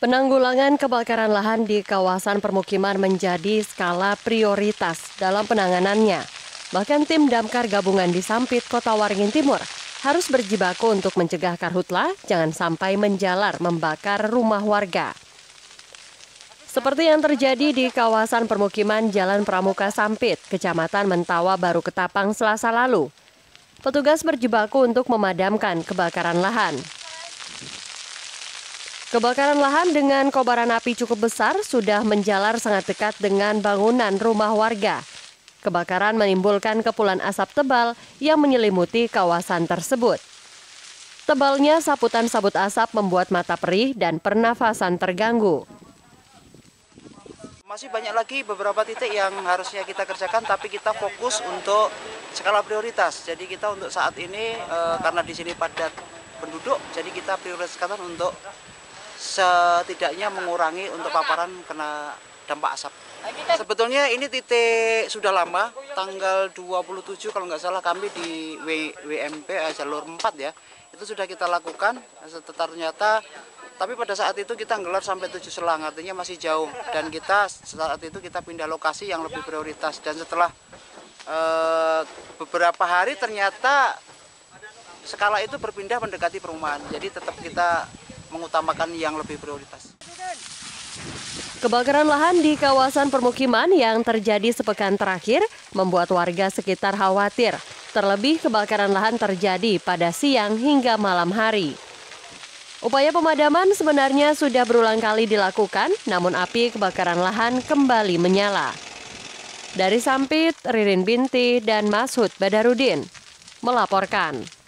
Penanggulangan kebakaran lahan di kawasan permukiman menjadi skala prioritas dalam penanganannya. Bahkan tim damkar gabungan di Sampit, Kota Waringin Timur harus berjibaku untuk mencegah karhutla jangan sampai menjalar membakar rumah warga. Seperti yang terjadi di kawasan permukiman Jalan Pramuka Sampit, Kecamatan Mentawa Baru Ketapang Selasa lalu. Petugas berjibaku untuk memadamkan kebakaran lahan. Kebakaran lahan dengan kobaran api cukup besar sudah menjalar sangat dekat dengan bangunan rumah warga. Kebakaran menimbulkan kepulan asap tebal yang menyelimuti kawasan tersebut. Tebalnya saputan sabut asap membuat mata perih dan pernafasan terganggu. Masih banyak lagi beberapa titik yang harusnya kita kerjakan, tapi kita fokus untuk skala prioritas. Jadi kita untuk saat ini eh, karena di sini padat penduduk, jadi kita prioritaskan untuk setidaknya mengurangi untuk paparan kena dampak asap. Sebetulnya ini titik sudah lama, tanggal 27 kalau nggak salah kami di w, WMP eh, jalur 4 ya, itu sudah kita lakukan, ternyata tapi pada saat itu kita ngelar sampai 7 selang, artinya masih jauh. Dan kita saat itu kita pindah lokasi yang lebih prioritas. Dan setelah eh, beberapa hari ternyata skala itu berpindah mendekati perumahan. Jadi tetap kita mengutamakan yang lebih prioritas. Kebakaran lahan di kawasan permukiman yang terjadi sepekan terakhir membuat warga sekitar khawatir. Terlebih kebakaran lahan terjadi pada siang hingga malam hari. Upaya pemadaman sebenarnya sudah berulang kali dilakukan, namun api kebakaran lahan kembali menyala. Dari Sampit, Ririn Binti, dan Masud Badarudin melaporkan.